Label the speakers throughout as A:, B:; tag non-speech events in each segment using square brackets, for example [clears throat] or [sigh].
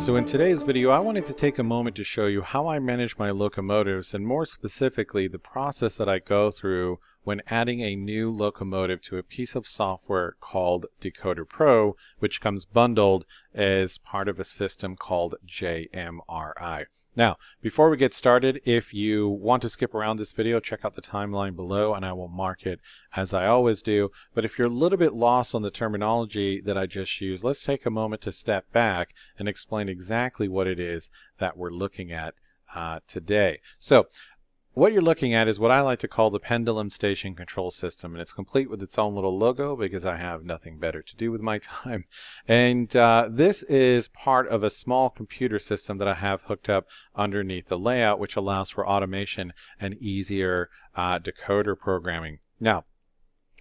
A: So in today's video I wanted to take a moment to show you how I manage my locomotives and more specifically the process that I go through when adding a new locomotive to a piece of software called Decoder Pro which comes bundled as part of a system called JMRI. Now, before we get started, if you want to skip around this video, check out the timeline below and I will mark it as I always do. But if you're a little bit lost on the terminology that I just used, let's take a moment to step back and explain exactly what it is that we're looking at uh, today. So what you're looking at is what I like to call the pendulum station control system and it's complete with its own little logo because I have nothing better to do with my [laughs] time and uh, this is part of a small computer system that I have hooked up underneath the layout which allows for automation and easier uh, decoder programming. Now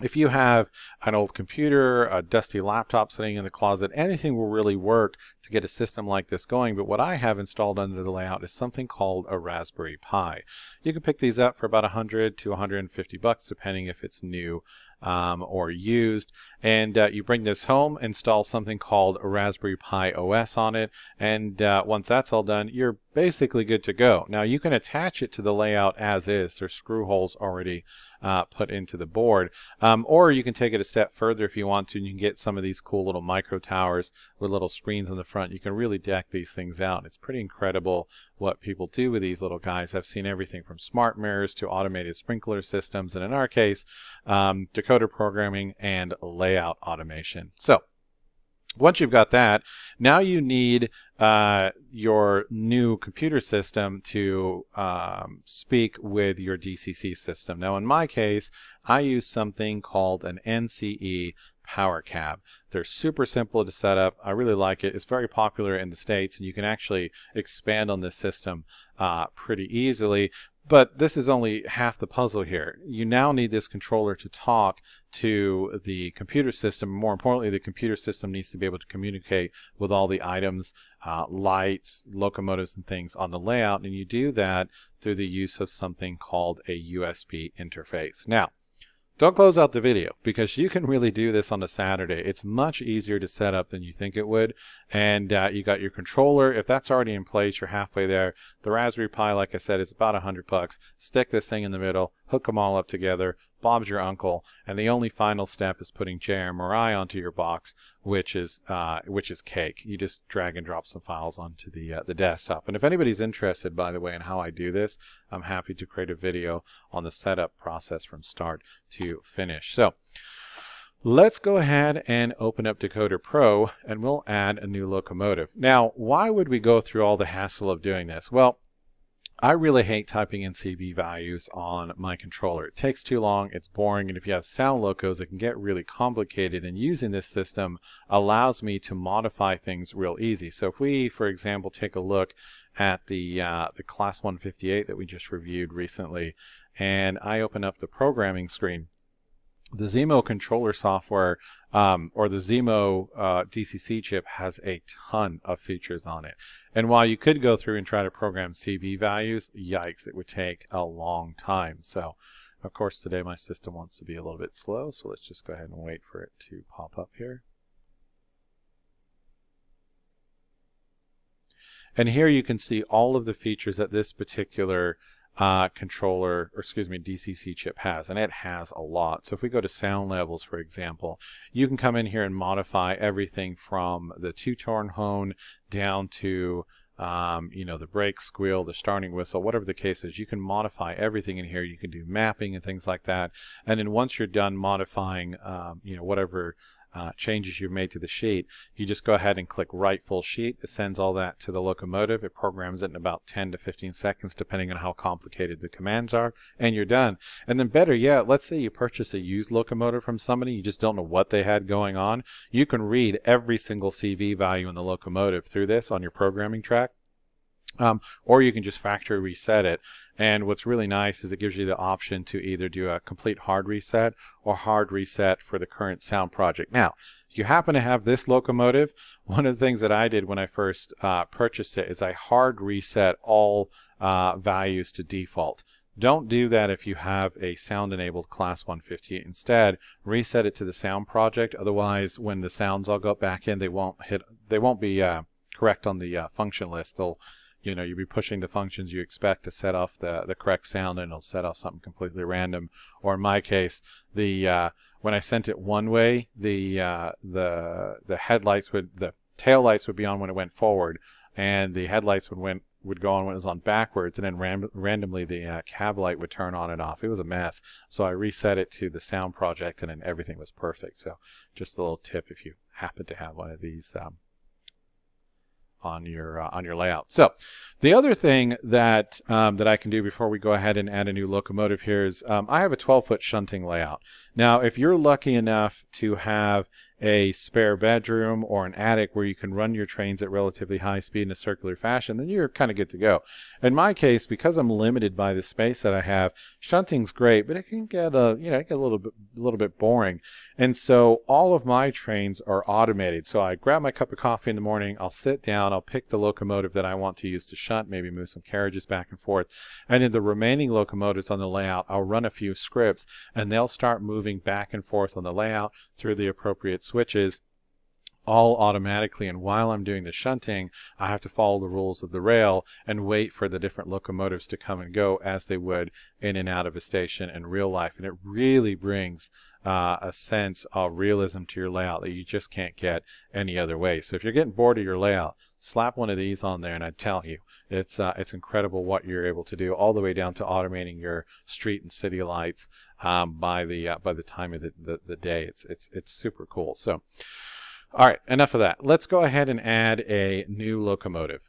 A: if you have an old computer, a dusty laptop sitting in the closet, anything will really work to get a system like this going. But what I have installed under the layout is something called a Raspberry Pi. You can pick these up for about 100 to 150 bucks, depending if it's new um, or used. And uh, you bring this home, install something called Raspberry Pi OS on it, and uh, once that's all done, you're basically good to go. Now you can attach it to the layout as is. There's screw holes already uh, put into the board. Um, or you can take it a step further if you want to, and you can get some of these cool little micro towers with little screens on the front. You can really deck these things out. It's pretty incredible what people do with these little guys. I've seen everything from smart mirrors to automated sprinkler systems, and in our case, um, decoder programming and layout automation. So once you've got that, now you need uh, your new computer system to um, speak with your DCC system. Now in my case, I use something called an NCE Power Cab. They're super simple to set up. I really like it. It's very popular in the States and you can actually expand on this system uh, pretty easily. But this is only half the puzzle here. You now need this controller to talk to the computer system. More importantly, the computer system needs to be able to communicate with all the items, uh, lights, locomotives, and things on the layout. And you do that through the use of something called a USB interface. Now, don't close out the video because you can really do this on a Saturday. It's much easier to set up than you think it would. And uh, you got your controller. If that's already in place, you're halfway there. The Raspberry Pi, like I said, is about a hundred bucks. Stick this thing in the middle, hook them all up together, Bob's your uncle, and the only final step is putting JMRI onto your box, which is uh, which is cake. You just drag and drop some files onto the uh, the desktop. And if anybody's interested, by the way, in how I do this, I'm happy to create a video on the setup process from start to finish. So. Let's go ahead and open up Decoder Pro and we'll add a new locomotive. Now, why would we go through all the hassle of doing this? Well, I really hate typing in CV values on my controller. It takes too long, it's boring, and if you have sound locos, it can get really complicated. And using this system allows me to modify things real easy. So if we, for example, take a look at the, uh, the Class 158 that we just reviewed recently, and I open up the programming screen, the Zimo controller software um, or the Zimo uh, DCC chip has a ton of features on it. And while you could go through and try to program CV values, yikes, it would take a long time. So, of course, today my system wants to be a little bit slow, so let's just go ahead and wait for it to pop up here. And here you can see all of the features that this particular uh, controller, or excuse me, DCC chip has, and it has a lot. So if we go to sound levels, for example, you can come in here and modify everything from the two-tone hone down to um, you know, the brake squeal, the starting whistle, whatever the case is, you can modify everything in here. You can do mapping and things like that. And then once you're done modifying, um, you know, whatever uh, changes you've made to the sheet, you just go ahead and click write full sheet. It sends all that to the locomotive. It programs it in about 10 to 15 seconds, depending on how complicated the commands are, and you're done. And then better yet, let's say you purchase a used locomotive from somebody, you just don't know what they had going on. You can read every single CV value in the locomotive through this on your programming track. Um, or you can just factory reset it. And what's really nice is it gives you the option to either do a complete hard reset or hard reset for the current sound project. Now, if you happen to have this locomotive, [laughs] one of the things that I did when I first uh, purchased it is I hard reset all uh, values to default. Don't do that if you have a sound enabled class 158. Instead, reset it to the sound project. Otherwise, when the sounds all go back in, they won't hit, they won't be uh, correct on the uh, function list. They'll, you know, you'll be pushing the functions you expect to set off the, the correct sound and it'll set off something completely random. Or in my case, the uh, when I sent it one way, the uh, the the headlights would the tail lights would be on when it went forward, and the headlights would went would go on when it was on backwards, and then ram randomly the uh, cab light would turn on and off. It was a mess. So I reset it to the sound project, and then everything was perfect. So just a little tip if you happen to have one of these um, on your uh, on your layout. So the other thing that um, that I can do before we go ahead and add a new locomotive here is um, I have a 12 foot shunting layout. Now if you're lucky enough to have a spare bedroom or an attic where you can run your trains at relatively high speed in a circular fashion, then you're kind of good to go. In my case, because I'm limited by the space that I have, shunting's great, but it can get a you know get a little bit a little bit boring. And so all of my trains are automated. So I grab my cup of coffee in the morning, I'll sit down, I'll pick the locomotive that I want to use to shunt, maybe move some carriages back and forth, and then the remaining locomotives on the layout, I'll run a few scripts, and they'll start moving back and forth on the layout through the appropriate switches all automatically. And while I'm doing the shunting I have to follow the rules of the rail and wait for the different locomotives to come and go as they would in and out of a station in real life. And it really brings uh, a sense of realism to your layout that you just can't get any other way. So if you're getting bored of your layout slap one of these on there and I tell you it's uh, it's incredible what you're able to do all the way down to automating your street and city lights um, by the uh, by the time of the, the, the day. It's it's it's super cool. So, all right, enough of that. Let's go ahead and add a new locomotive.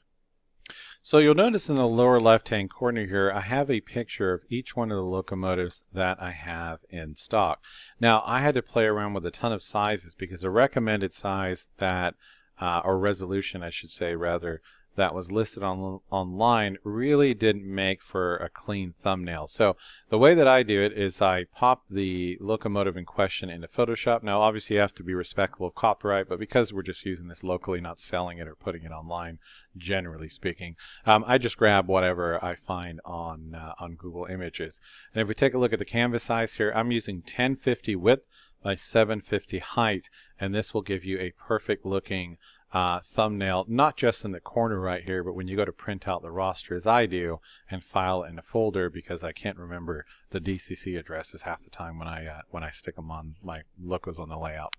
A: So you'll notice in the lower left-hand corner here, I have a picture of each one of the locomotives that I have in stock. Now, I had to play around with a ton of sizes because the recommended size that, uh, or resolution, I should say, rather, that was listed on online really didn't make for a clean thumbnail. So the way that I do it is I pop the locomotive in question into Photoshop. Now obviously you have to be respectful of copyright, but because we're just using this locally, not selling it or putting it online, generally speaking, um, I just grab whatever I find on uh, on Google Images. And if we take a look at the canvas size here, I'm using 1050 width by 750 height, and this will give you a perfect looking uh, thumbnail, not just in the corner right here, but when you go to print out the roster as I do and file in a folder because I can't remember the DCC addresses half the time when I, uh, when I stick them on my locos on the layout.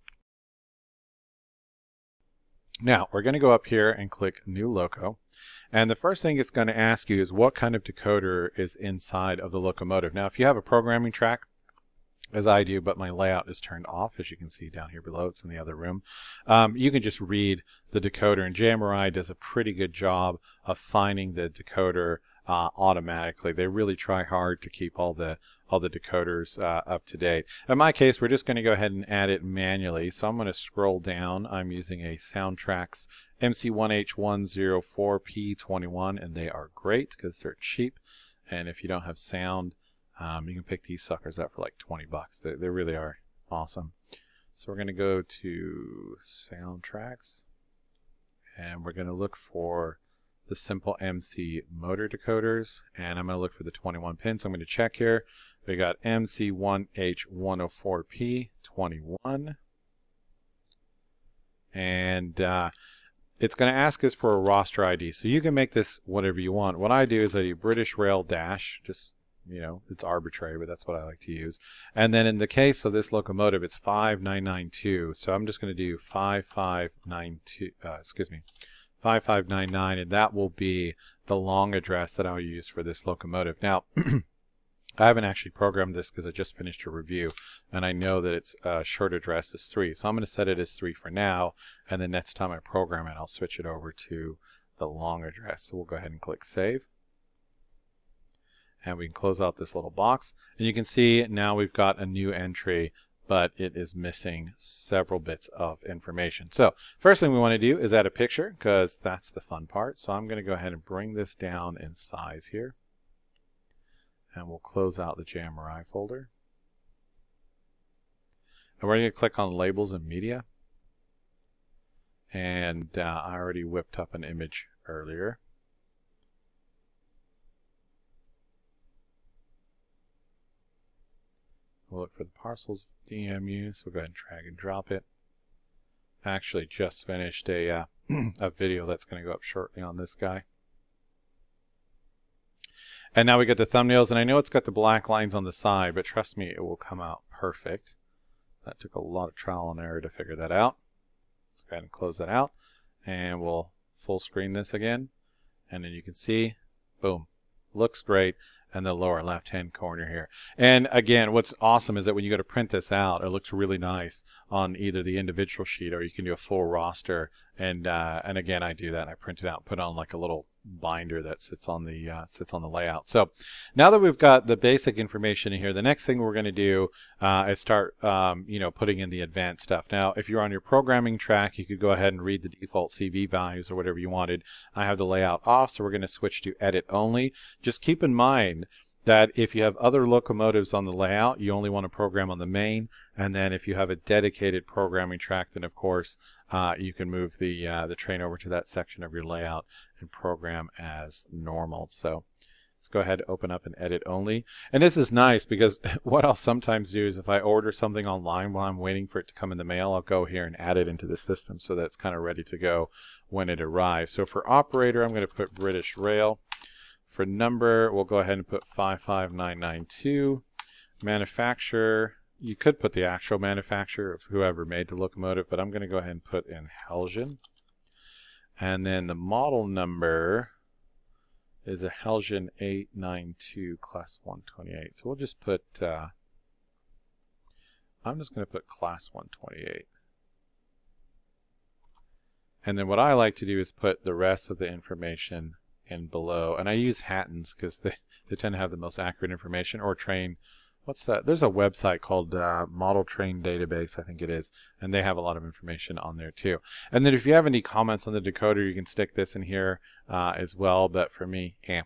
A: Now, we're going to go up here and click New Loco. And the first thing it's going to ask you is what kind of decoder is inside of the locomotive. Now, if you have a programming track, as I do, but my layout is turned off, as you can see down here below. It's in the other room. Um, you can just read the decoder, and JMRI does a pretty good job of finding the decoder uh, automatically. They really try hard to keep all the all the decoders uh, up to date. In my case, we're just going to go ahead and add it manually. So I'm going to scroll down. I'm using a Soundtraxx MC1H104P21, and they are great because they're cheap. And if you don't have sound, um, you can pick these suckers up for like 20 bucks. They, they really are awesome. So we're going to go to Soundtraxx and we're going to look for the simple MC motor decoders and I'm going to look for the 21 pins. I'm going to check here. We got MC1H104P21 and uh, it's going to ask us for a roster ID. So you can make this whatever you want. What I do is I do British Rail Dash, just you know, it's arbitrary, but that's what I like to use. And then in the case of this locomotive, it's 5992. So I'm just going to do 5592, uh, excuse me, 5599, and that will be the long address that I'll use for this locomotive. Now, [clears throat] I haven't actually programmed this because I just finished a review, and I know that its uh, short address is 3. So I'm going to set it as 3 for now, and the next time I program it, I'll switch it over to the long address. So we'll go ahead and click Save and we can close out this little box and you can see now we've got a new entry but it is missing several bits of information. So first thing we want to do is add a picture because that's the fun part. So I'm going to go ahead and bring this down in size here and we'll close out the JMRI folder. And we're going to click on labels and media and uh, I already whipped up an image earlier. We'll look for the parcels DMU, so go ahead and drag and drop it. I Actually just finished a uh, [clears throat] a video that's going to go up shortly on this guy. And now we get the thumbnails, and I know it's got the black lines on the side, but trust me, it will come out perfect. That took a lot of trial and error to figure that out. Let's go ahead and close that out, and we'll full screen this again. And then you can see, boom, looks great in the lower left hand corner here. And again, what's awesome is that when you go to print this out, it looks really nice on either the individual sheet or you can do a full roster. And uh, and again, I do that. I print it out put on like a little binder that sits on the uh, sits on the layout. So now that we've got the basic information in here, the next thing we're going to do uh, is start um, you know putting in the advanced stuff. Now, if you're on your programming track, you could go ahead and read the default CV values or whatever you wanted. I have the layout off, so we're going to switch to edit only. Just keep in mind that if you have other locomotives on the layout, you only want to program on the main. And then if you have a dedicated programming track, then of course uh, you can move the uh, the train over to that section of your layout and program as normal. So let's go ahead and open up and edit only. And this is nice because [laughs] what I'll sometimes do is if I order something online while I'm waiting for it to come in the mail, I'll go here and add it into the system so that it's kind of ready to go when it arrives. So for operator, I'm going to put British Rail. For number, we'll go ahead and put 55992. Manufacturer, you could put the actual manufacturer of whoever made the locomotive, but I'm going to go ahead and put in Heljan. And then the model number is a Heljan 892 class 128. So we'll just put, uh, I'm just going to put class 128. And then what I like to do is put the rest of the information and below. And I use Hattons because they, they tend to have the most accurate information or train. What's that? There's a website called uh, Model Train Database, I think it is, and they have a lot of information on there too. And then if you have any comments on the decoder, you can stick this in here uh, as well. But for me, yeah,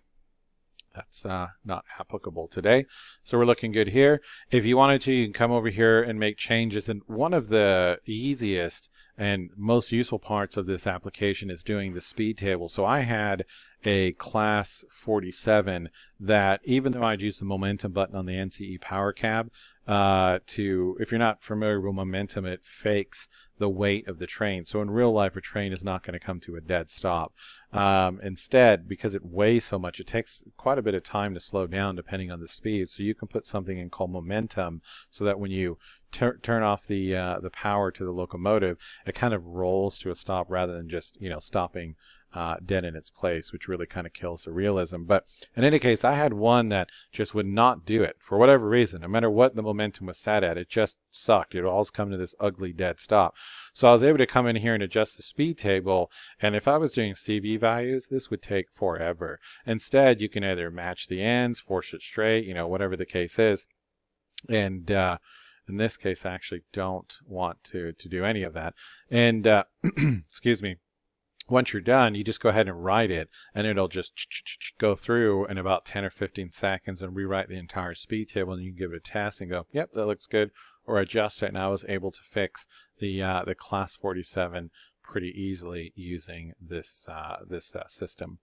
A: that's uh, not applicable today. So we're looking good here. If you wanted to, you can come over here and make changes. And one of the easiest and most useful parts of this application is doing the speed table. So I had a class 47 that even though I'd use the momentum button on the NCE power cab uh, to, if you're not familiar with momentum, it fakes the weight of the train. So in real life, a train is not going to come to a dead stop. Um, instead, because it weighs so much, it takes quite a bit of time to slow down depending on the speed. So you can put something in called momentum so that when you turn off the uh, the power to the locomotive, it kind of rolls to a stop rather than just you know stopping uh, dead in its place, which really kind of kills the realism. But in any case, I had one that just would not do it for whatever reason. No matter what the momentum was set at, it just sucked. It always come to this ugly dead stop. So I was able to come in here and adjust the speed table. And if I was doing CV values, this would take forever. Instead, you can either match the ends, force it straight, you know, whatever the case is. And, uh, in this case, I actually don't want to, to do any of that. And, uh, [clears throat] excuse me, once you're done, you just go ahead and write it, and it'll just go through in about 10 or 15 seconds and rewrite the entire speed table, and you can give it a test and go, yep, that looks good, or adjust it. And I was able to fix the uh, the class 47 pretty easily using this uh, this uh, system.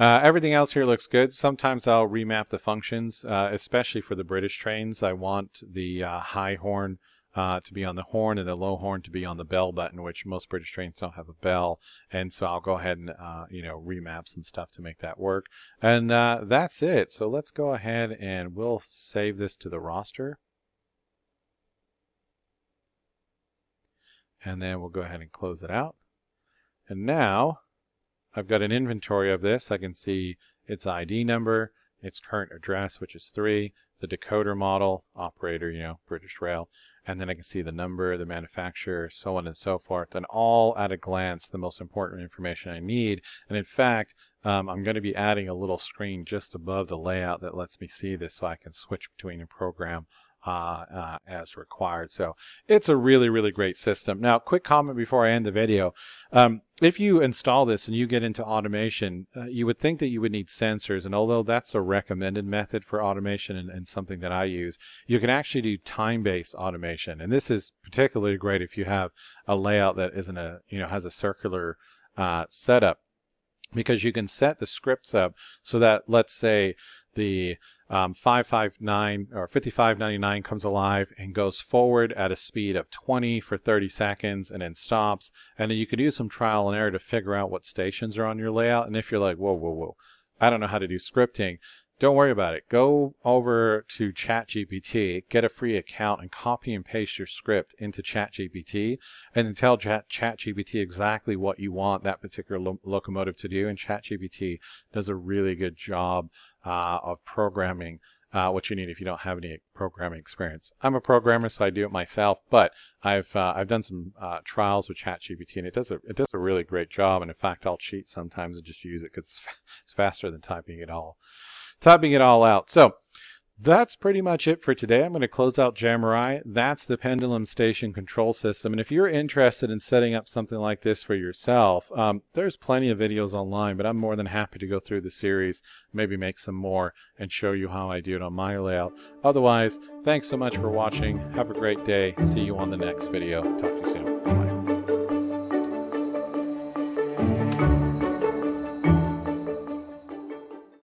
A: Uh, everything else here looks good. Sometimes I'll remap the functions, uh, especially for the British trains. I want the uh, high horn uh, to be on the horn and the low horn to be on the bell button, which most British trains don't have a bell. And so I'll go ahead and, uh, you know, remap some stuff to make that work. And uh, that's it. So let's go ahead and we'll save this to the roster. And then we'll go ahead and close it out. And now I've got an inventory of this. I can see its ID number, its current address, which is 3, the decoder model, operator, you know, British Rail, and then I can see the number, the manufacturer, so on and so forth, and all at a glance the most important information I need. And in fact, um, I'm going to be adding a little screen just above the layout that lets me see this so I can switch between a program as required. So it's a really, really great system. Now, quick comment before I end the video. Um, if you install this and you get into automation, uh, you would think that you would need sensors. And although that's a recommended method for automation and, and something that I use, you can actually do time-based automation. And this is particularly great if you have a layout that isn't a, you know, has a circular uh, setup because you can set the scripts up so that let's say the um, 559 or 5599 comes alive and goes forward at a speed of 20 for 30 seconds and then stops. And then you could use some trial and error to figure out what stations are on your layout. And if you're like, whoa, whoa, whoa, I don't know how to do scripting, don't worry about it. Go over to ChatGPT, get a free account, and copy and paste your script into ChatGPT, and then tell Chat ChatGPT exactly what you want that particular lo locomotive to do. And ChatGPT does a really good job uh, of programming uh, what you need if you don't have any programming experience. I'm a programmer, so I do it myself, but I've uh, I've done some uh, trials with ChatGPT, and it does a it does a really great job. And in fact, I'll cheat sometimes and just use it because it's, fa [laughs] it's faster than typing it all typing it all out. So that's pretty much it for today. I'm going to close out JMRI. That's the pendulum station control system. And if you're interested in setting up something like this for yourself, um, there's plenty of videos online, but I'm more than happy to go through the series, maybe make some more and show you how I do it on my layout. Otherwise, thanks so much for watching. Have a great day. See you on the next video. Talk to you soon.